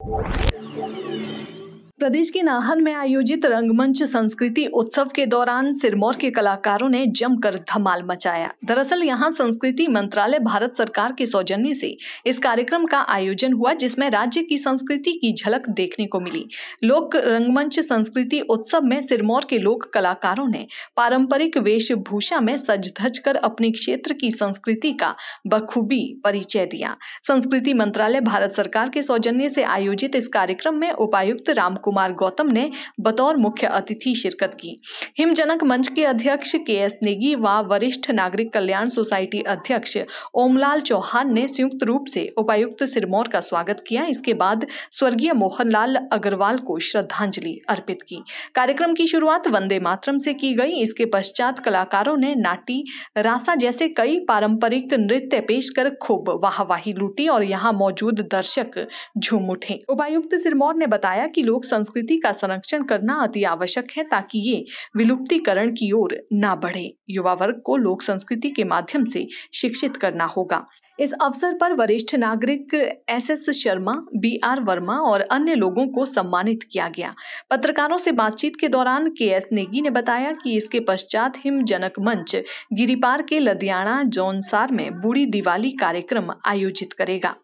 Thank you. प्रदेश के नाहन में आयोजित रंगमंच संस्कृति उत्सव के दौरान सिरमौर के कलाकारों ने जमकर धमाल मचाया। दरअसल यहाँ संस्कृति मंत्रालय भारत सरकार के सौजन्य से इस कार्यक्रम का आयोजन हुआ, जिसमें राज्य की संस्कृति की झलक देखने को मिली। लोक रंगमंच संस्कृति उत्सव में सिरमौर के लोक कलाकारों ने पारंपरिक वेशभूषा में सज धज कर अपने क्षेत्र की संस्कृति का बखूबी परिचय दिया। संस्कृति मंत्रालय भारत सरकार के सौजन्य से आयोजित इस कार्यक्रम में उपायुक्त राम कुमार गौतम ने बतौर मुख्य अतिथि शिरकत की। हिमजनक मंच के अध्यक्ष के एस नेगी व वरिष्ठ नागरिक कल्याण सोसाइटी अध्यक्ष ओमलाल चौहान ने संयुक्त रूप से उपायुक्त सिरमौर का स्वागत किया। इसके बाद स्वर्गीय मोहनलाल अग्रवाल को श्रद्धांजलि अर्पित की। कार्यक्रम की शुरुआत वंदे मातरम से की गई। इसके पश्चात कलाकारों ने नाटी, रासा जैसे कई पारंपरिक नृत्य पेश कर खूब वाहवाही लूटी और यहाँ मौजूद दर्शक झूम उठे। उपायुक्त सिरमौर ने बताया कि लोग संस्कृति का संरक्षण करना अति आवश्यक है ताकि ये विलुप्तीकरण की ओर न बढ़े। युवा वर्ग को लोक संस्कृति के माध्यम से शिक्षित करना होगा। इस अवसर पर वरिष्ठ नागरिक S S Sharma, B R Verma और अन्य लोगों को सम्मानित किया गया। पत्रकारों से बातचीत के दौरान के एस नेगी ने बताया कि इसके पश्चात हिम जनक मंच गिरिपार के लदियाणा जौनसार में बूढ़ी दिवाली कार्यक्रम आयोजित करेगा।